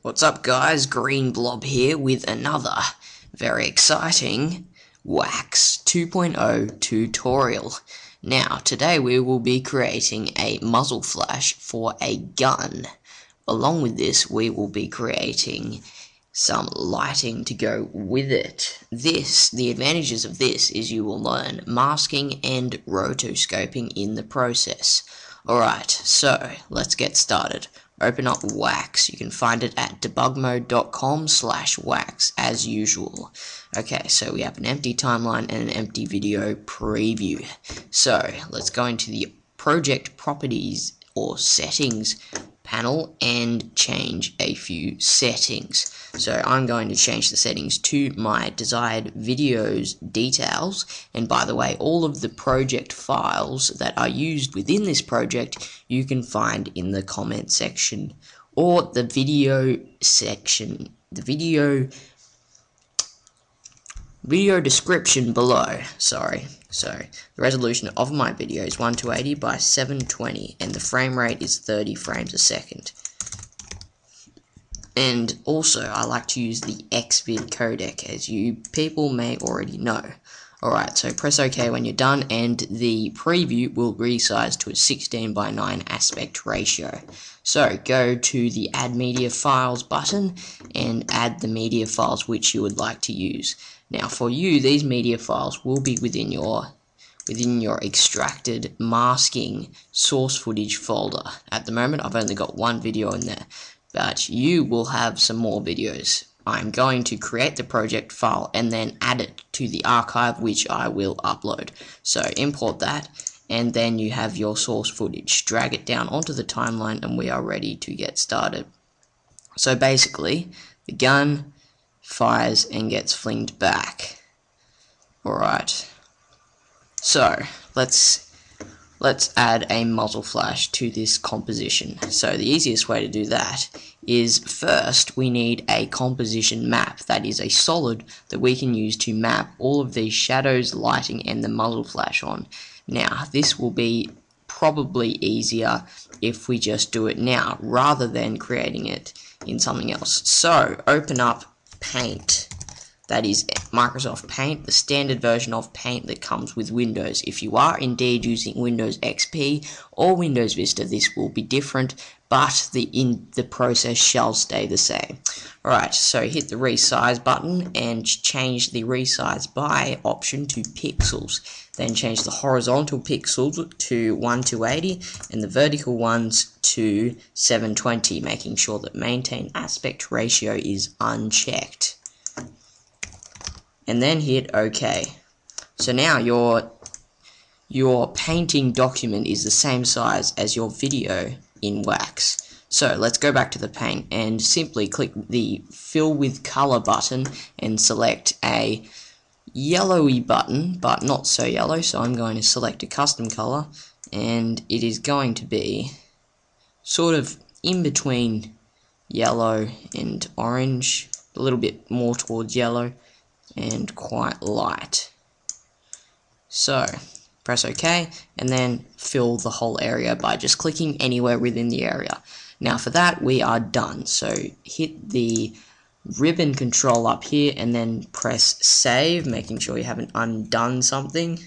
What's up guys, Green Blob here with another very exciting Wax 2.0 tutorial. Now, today we will be creating a muzzle flash for a gun. Along with this, we will be creating some lighting to go with it. This, the advantages of this is you will learn masking and rotoscoping in the process. Alright, so let's get started open up wax. You can find it at debugmode.com slash wax as usual. Okay so we have an empty timeline and an empty video preview. So let's go into the project properties or settings panel and change a few settings so I'm going to change the settings to my desired videos details. And by the way, all of the project files that are used within this project, you can find in the comment section or the video section, the video video description below. Sorry. So, the resolution of my video is 1280 by 720 and the frame rate is 30 frames a second. And also, I like to use the Xvid codec, as you people may already know. Alright, so press OK when you're done, and the preview will resize to a 16 by 9 aspect ratio. So, go to the Add Media Files button, and add the media files which you would like to use. Now, for you, these media files will be within your within your extracted masking source footage folder. At the moment, I've only got one video in there but you will have some more videos. I'm going to create the project file and then add it to the archive which I will upload. So import that and then you have your source footage. Drag it down onto the timeline and we are ready to get started. So basically, the gun fires and gets flinged back. Alright. So, let's let's add a muzzle flash to this composition. So the easiest way to do that is first we need a composition map that is a solid that we can use to map all of these shadows, lighting and the muzzle flash on. Now this will be probably easier if we just do it now rather than creating it in something else. So open up paint that is Microsoft Paint, the standard version of Paint that comes with Windows. If you are indeed using Windows XP or Windows Vista, this will be different, but the in the process shall stay the same. Alright, so hit the resize button and change the resize by option to pixels. Then change the horizontal pixels to 1 to 80 and the vertical ones to 720, making sure that maintain aspect ratio is unchecked and then hit OK. So now your your painting document is the same size as your video in wax. So let's go back to the paint and simply click the fill with color button and select a yellowy button but not so yellow so I'm going to select a custom color and it is going to be sort of in between yellow and orange a little bit more towards yellow and quite light. So, press OK, and then fill the whole area by just clicking anywhere within the area. Now for that, we are done. So hit the ribbon control up here and then press save, making sure you haven't undone something.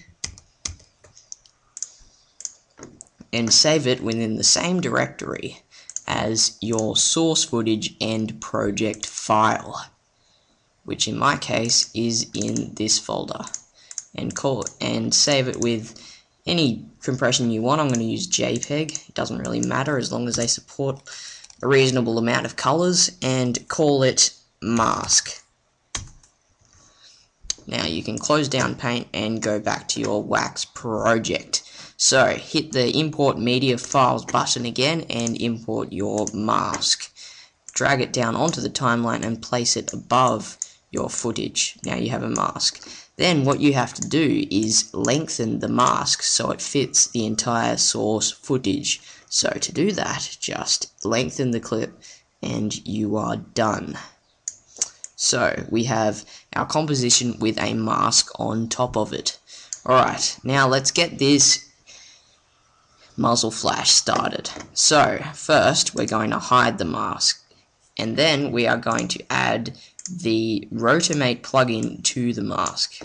And save it within the same directory as your source footage and project file which in my case is in this folder and call it and save it with any compression you want. I'm going to use JPEG. It doesn't really matter as long as they support a reasonable amount of colors and call it mask. Now you can close down paint and go back to your wax project. So hit the import media files button again and import your mask. Drag it down onto the timeline and place it above your footage. Now you have a mask. Then what you have to do is lengthen the mask so it fits the entire source footage. So to do that, just lengthen the clip and you are done. So we have our composition with a mask on top of it. Alright, now let's get this muzzle flash started. So first we're going to hide the mask and then we are going to add the Rotomate plugin to the mask.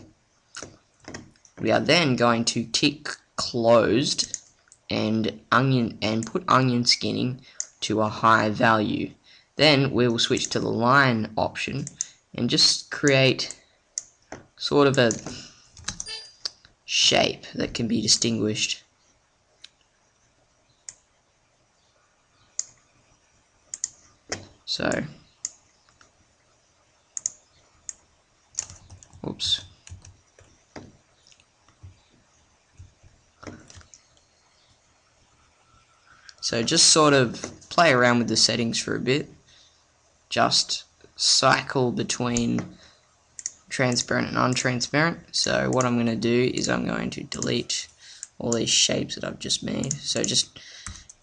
We are then going to tick closed and onion and put onion skinning to a high value. Then we will switch to the line option and just create sort of a shape that can be distinguished. So, oops. So just sort of play around with the settings for a bit. Just cycle between transparent and untransparent. So what I'm going to do is I'm going to delete all these shapes that I've just made. So just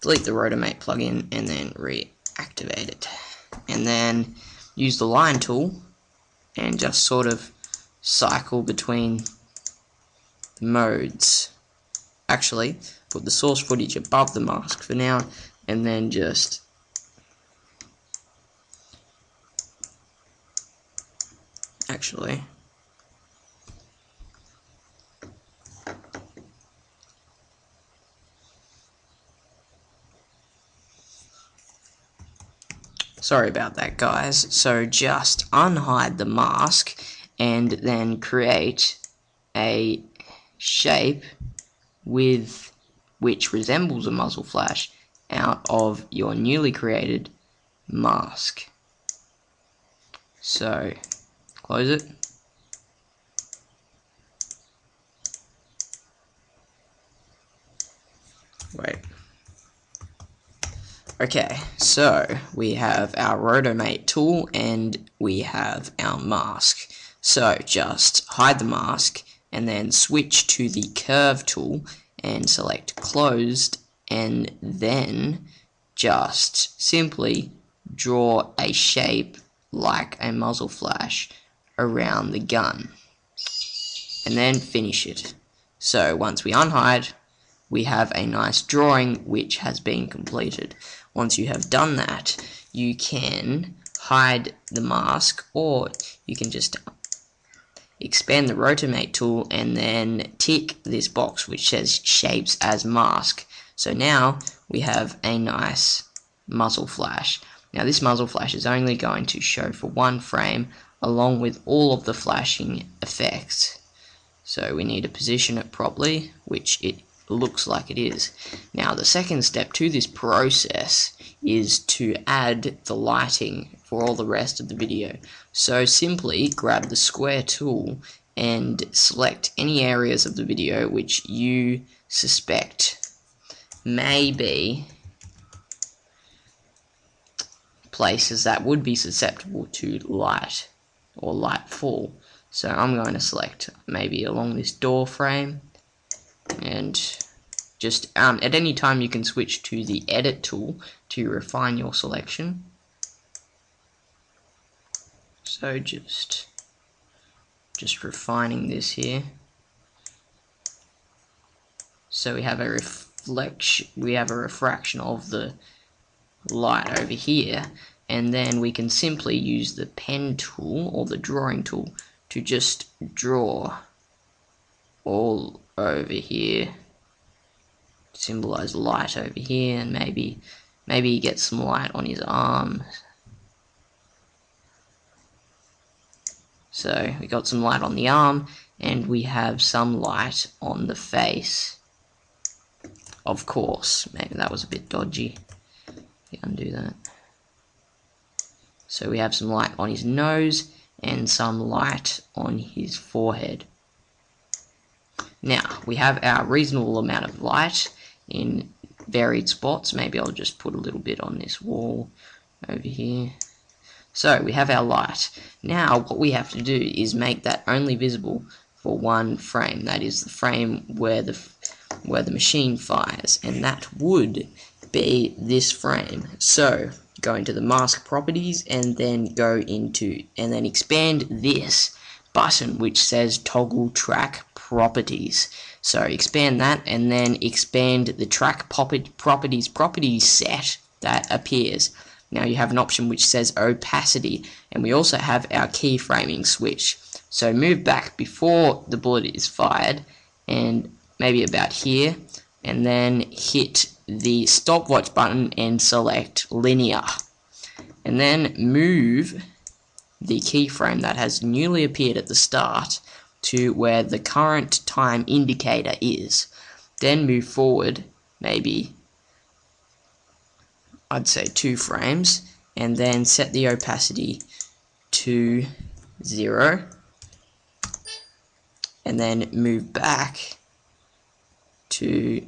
delete the Rotomate plugin and then reactivate it. And then use the line tool and just sort of cycle between the modes. Actually, put the source footage above the mask for now and then just actually Sorry about that guys, so just unhide the mask and then create a shape with which resembles a muzzle flash out of your newly created mask. So, close it. Wait. Okay, so we have our Rotomate tool and we have our mask. So just hide the mask and then switch to the curve tool and select closed and then just simply draw a shape like a muzzle flash around the gun and then finish it. So once we unhide, we have a nice drawing which has been completed. Once you have done that, you can hide the mask or you can just expand the Rotomate tool and then tick this box which says shapes as mask. So now we have a nice muzzle flash. Now this muzzle flash is only going to show for one frame along with all of the flashing effects. So we need to position it properly, which it looks like it is. Now the second step to this process is to add the lighting for all the rest of the video. So simply grab the square tool and select any areas of the video which you suspect may be places that would be susceptible to light or light fall. So I'm going to select maybe along this door frame and just um, at any time you can switch to the edit tool to refine your selection so just just refining this here. So we have a reflection we have a refraction of the light over here and then we can simply use the pen tool or the drawing tool to just draw all over here symbolize light over here and maybe maybe he gets some light on his arm so we got some light on the arm and we have some light on the face of course maybe that was a bit dodgy undo that so we have some light on his nose and some light on his forehead now, we have our reasonable amount of light in varied spots. Maybe I'll just put a little bit on this wall over here. So, we have our light. Now, what we have to do is make that only visible for one frame. That is the frame where the where the machine fires, and that would be this frame. So, go into the mask properties and then go into and then expand this button which says toggle track properties. So expand that and then expand the track properties properties set that appears. Now you have an option which says opacity, and we also have our keyframing switch. So move back before the bullet is fired, and maybe about here, and then hit the stopwatch button and select linear. And then move the keyframe that has newly appeared at the start to where the current time indicator is. Then move forward, maybe, I'd say two frames, and then set the opacity to zero, and then move back to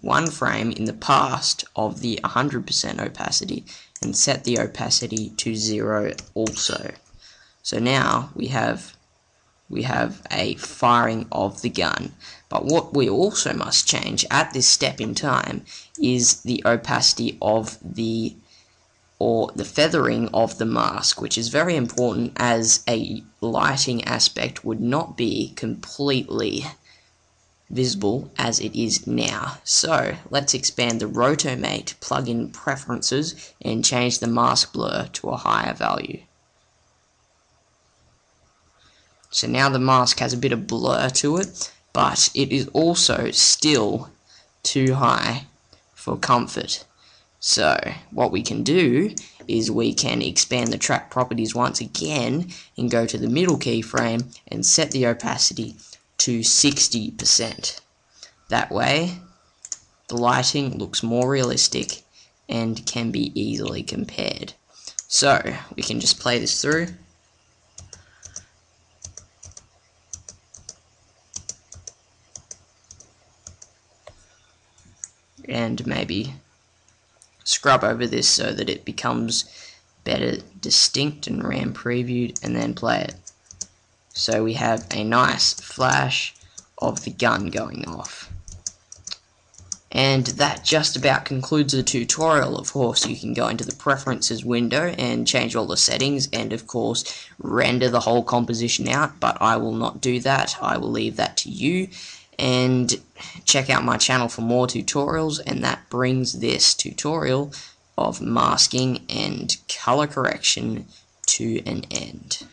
one frame in the past of the 100% opacity and set the opacity to zero also. So now we have we have a firing of the gun. But what we also must change at this step in time is the opacity of the or the feathering of the mask, which is very important as a lighting aspect would not be completely visible as it is now. So let's expand the Rotomate plugin preferences and change the mask blur to a higher value. So now the mask has a bit of blur to it, but it is also still too high for comfort. So what we can do is we can expand the track properties once again and go to the middle keyframe and set the opacity to 60%. That way, the lighting looks more realistic and can be easily compared. So, we can just play this through. And maybe scrub over this so that it becomes better distinct and RAM previewed and then play it. So we have a nice flash of the gun going off. And that just about concludes the tutorial. Of course, you can go into the preferences window and change all the settings and of course render the whole composition out, but I will not do that. I will leave that to you. And check out my channel for more tutorials and that brings this tutorial of masking and color correction to an end.